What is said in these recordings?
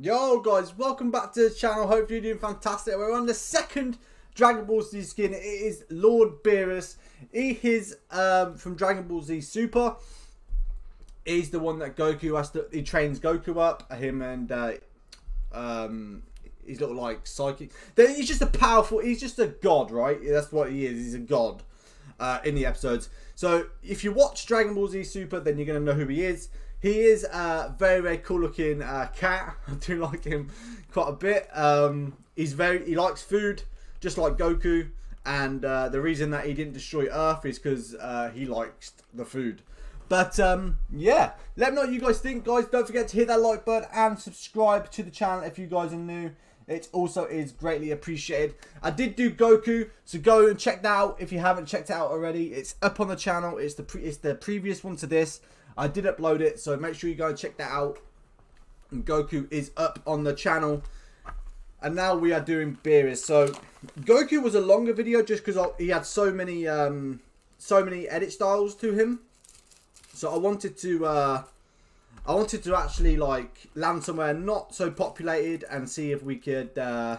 Yo guys, welcome back to the channel. Hopefully you're doing fantastic. We're on the second Dragon Ball Z skin. It is Lord Beerus. He is um, from Dragon Ball Z Super. He's the one that Goku has to. He trains Goku up. Him and uh, um, his little like psychic. He's just a powerful. He's just a god, right? That's what he is. He's a god uh, in the episodes. So if you watch Dragon Ball Z Super, then you're gonna know who he is. He is a very, very cool looking uh, cat. I do like him quite a bit. Um, he's very, he likes food, just like Goku. And uh, the reason that he didn't destroy Earth is because uh, he likes the food. But um, yeah, let me know what you guys think, guys. Don't forget to hit that like button and subscribe to the channel if you guys are new. It also is greatly appreciated. I did do Goku, so go and check that out if you haven't checked it out already. It's up on the channel. It's the it's the previous one to this. I did upload it, so make sure you go and check that out. And Goku is up on the channel. And now we are doing Beerus. So Goku was a longer video just because he had so many um, so many edit styles to him. So I wanted to uh, I wanted to actually like land somewhere not so populated and see if we could uh,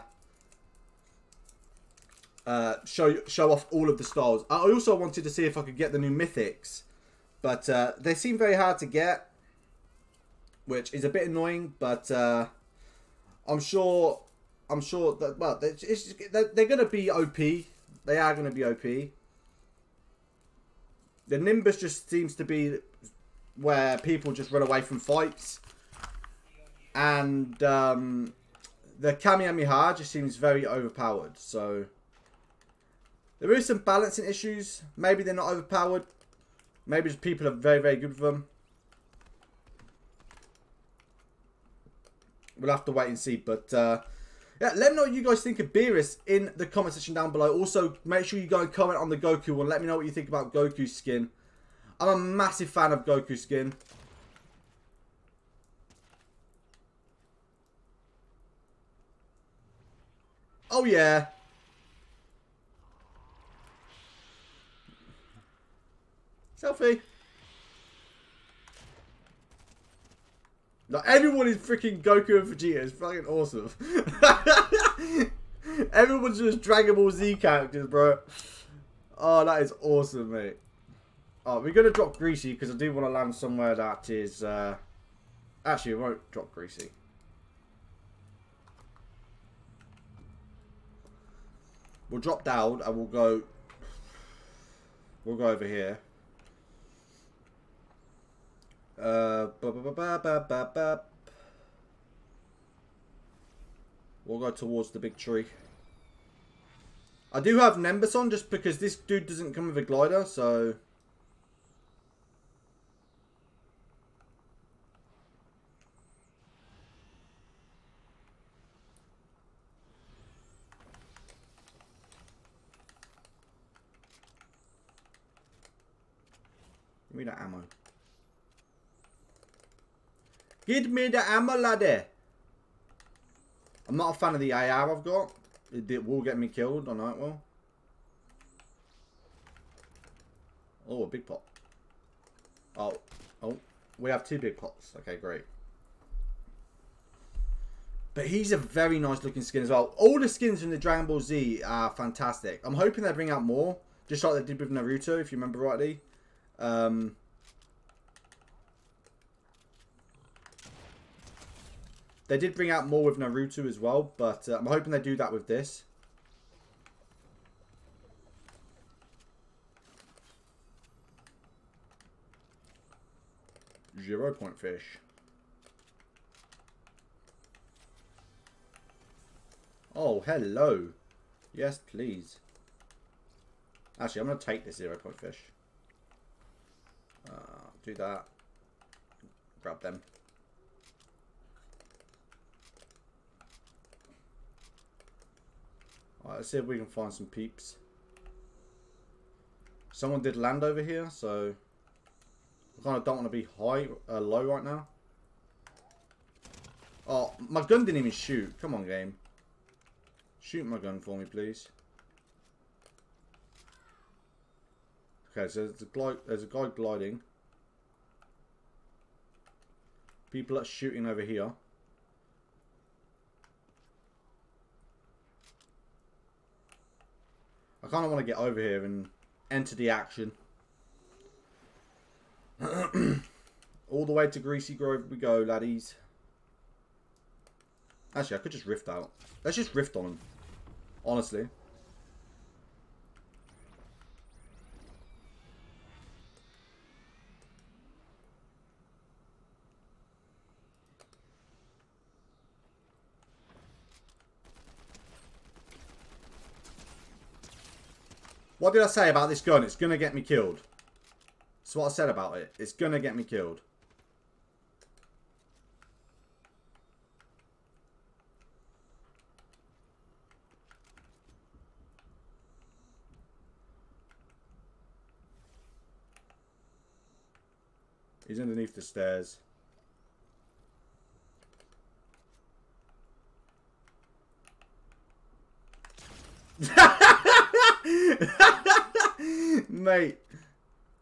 uh, show show off all of the styles. I also wanted to see if I could get the new mythics but uh, they seem very hard to get, which is a bit annoying. But uh, I'm sure, I'm sure that well, it's, they're, they're going to be OP. They are going to be OP. The Nimbus just seems to be where people just run away from fights, and um, the Kamehameha just seems very overpowered. So there is some balancing issues. Maybe they're not overpowered. Maybe just people are very, very good with them. We'll have to wait and see. But, uh, yeah, let me know what you guys think of Beerus in the comment section down below. Also, make sure you go and comment on the Goku one. Let me know what you think about Goku's skin. I'm a massive fan of Goku's skin. Oh, yeah. Selfie. Like everyone is freaking Goku and Vegeta. It's fucking awesome. Everyone's just Dragon Ball Z characters, bro. Oh, that is awesome, mate. Oh, we're gonna drop Greasy because I do want to land somewhere that is. Uh... Actually, we won't drop Greasy. We'll drop down and we'll go. We'll go over here. Uh, we'll go towards the big tree. I do have Nimbus on just because this dude doesn't come with a glider, so... Give me that ammo. Give me the ammo, laddie. I'm not a fan of the AR I've got. It, it will get me killed. I know it will. Oh, a big pot. Oh, oh, we have two big pots. Okay, great. But he's a very nice looking skin as well. All the skins from the Dragon Ball Z are fantastic. I'm hoping they bring out more. Just like they did with Naruto, if you remember rightly. Um, They did bring out more with Naruto as well, but uh, I'm hoping they do that with this. Zero point fish. Oh, hello. Yes, please. Actually, I'm going to take this zero point fish. Uh, do that. Grab them. Alright, let's see if we can find some peeps. Someone did land over here, so I kind of don't want to be high, uh, low right now. Oh, my gun didn't even shoot. Come on, game. Shoot my gun for me, please. Okay, so there's a, glide, there's a guy gliding. People are shooting over here. Kind of want to get over here and enter the action. All the way to Greasy Grove we go, laddies. Actually, I could just rift out. Let's just rift on them. Honestly. What did I say about this gun? It's going to get me killed. That's what I said about it. It's going to get me killed. He's underneath the stairs. Mate,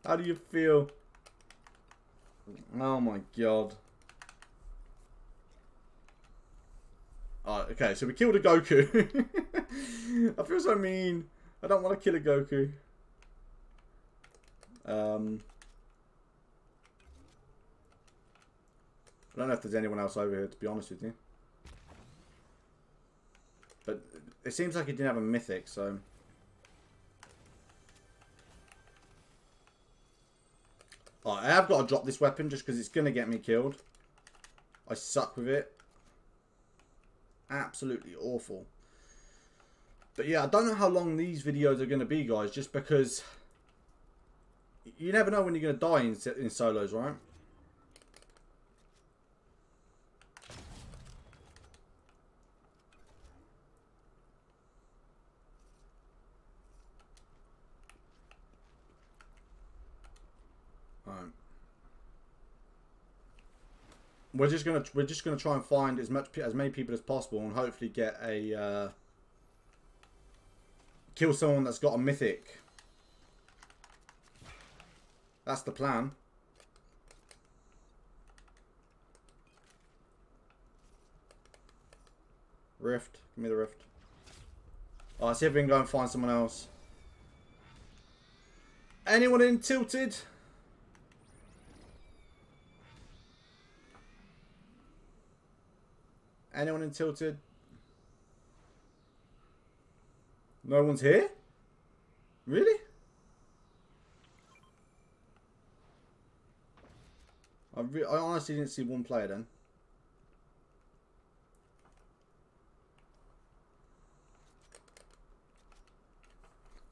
how do you feel? Oh my god. Oh, okay, so we killed a Goku. I feel so mean. I don't want to kill a Goku. Um, I don't know if there's anyone else over here, to be honest with you. But it seems like he didn't have a mythic, so... I have got to drop this weapon just because it's going to get me killed. I suck with it. Absolutely awful. But yeah, I don't know how long these videos are going to be, guys, just because you never know when you're going to die in, in solos, right? We're just gonna we're just gonna try and find as much as many people as possible and hopefully get a uh, kill someone that's got a mythic. That's the plan. Rift, give me the rift. Alright, see if we can go and find someone else. Anyone in tilted? Anyone in Tilted? No one's here? Really? I, re I honestly didn't see one player then.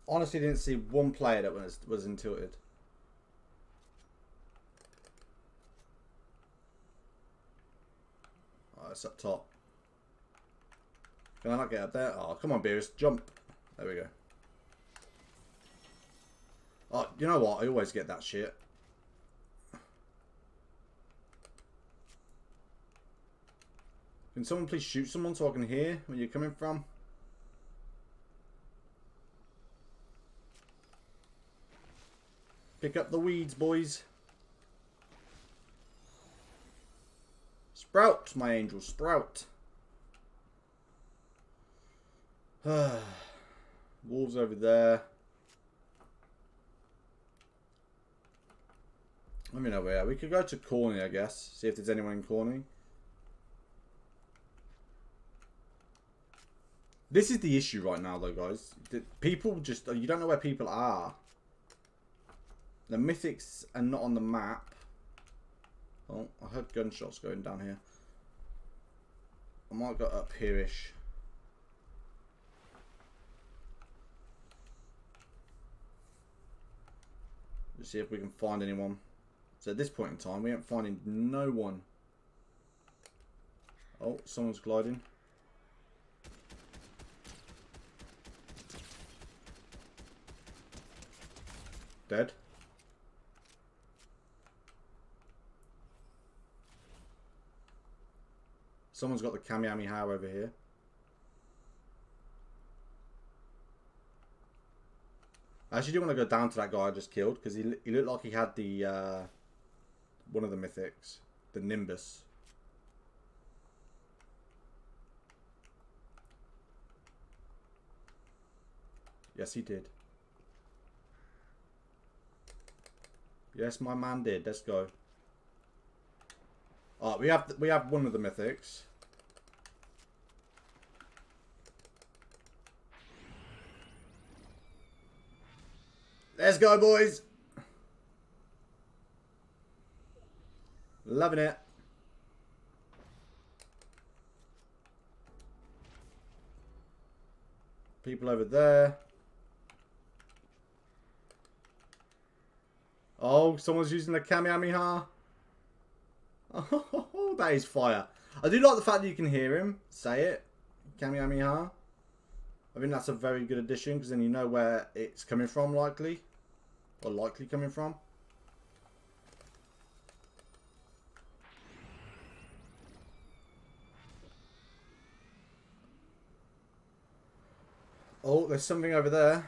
Honestly didn't see one player that was was in Tilted. Oh, it's up top. Can I not get up there? Oh, come on, Beerus. Jump. There we go. Oh, you know what? I always get that shit. Can someone please shoot someone so I can hear where you're coming from? Pick up the weeds, boys. Sprout, my angel, sprout. Wolves over there. Let me know where. We could go to Corny, I guess. See if there's anyone in Corny. This is the issue right now, though, guys. People just... You don't know where people are. The mythics are not on the map. Oh, I heard gunshots going down here. I might go up here-ish. Let's see if we can find anyone. So at this point in time, we ain't finding no one. Oh, someone's gliding. Dead. Someone's got the Kamehameha over here. I actually do want to go down to that guy I just killed because he, he looked like he had the uh, one of the mythics, the Nimbus. Yes, he did. Yes, my man did. Let's go. Alright, we have we have one of the mythics. Let's go, boys. Loving it. People over there. Oh, someone's using the Kamehameha. Oh, that is fire. I do like the fact that you can hear him say it. Kamehameha. I think that's a very good addition because then you know where it's coming from likely. Or likely coming from. Oh, there's something over there.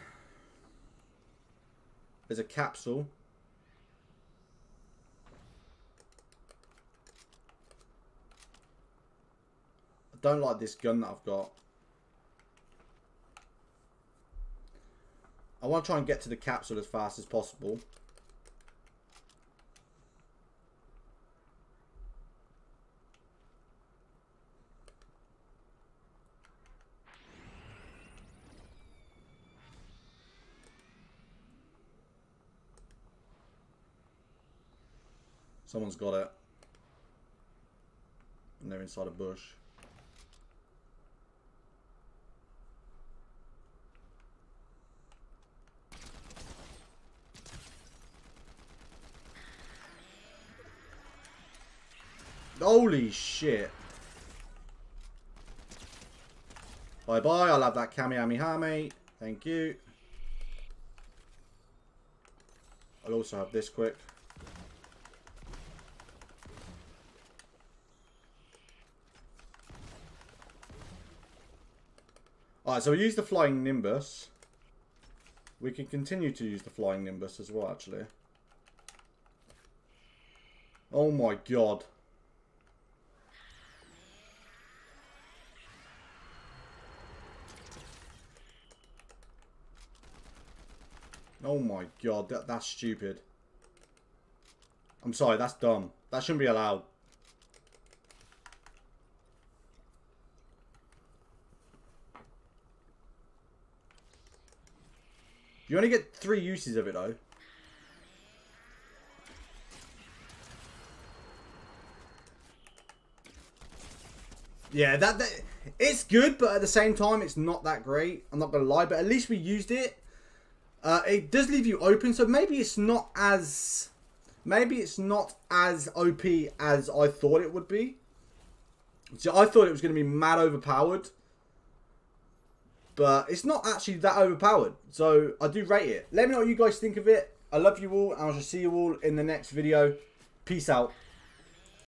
There's a capsule. I don't like this gun that I've got. I want to try and get to the capsule as fast as possible. Someone's got it. And they're inside a bush. Holy shit. Bye bye, I'll have that Kamehameha, mate. Thank you. I'll also have this quick. Alright, so we use the Flying Nimbus. We can continue to use the Flying Nimbus as well, actually. Oh my god. Oh my god, that, that's stupid. I'm sorry, that's dumb. That shouldn't be allowed. You only get three uses of it though. Yeah, that, that it's good, but at the same time, it's not that great. I'm not gonna lie, but at least we used it. Uh, it does leave you open, so maybe it's not as maybe it's not as OP as I thought it would be. So I thought it was going to be mad overpowered, but it's not actually that overpowered. So I do rate it. Let me know what you guys think of it. I love you all, and I shall see you all in the next video. Peace out.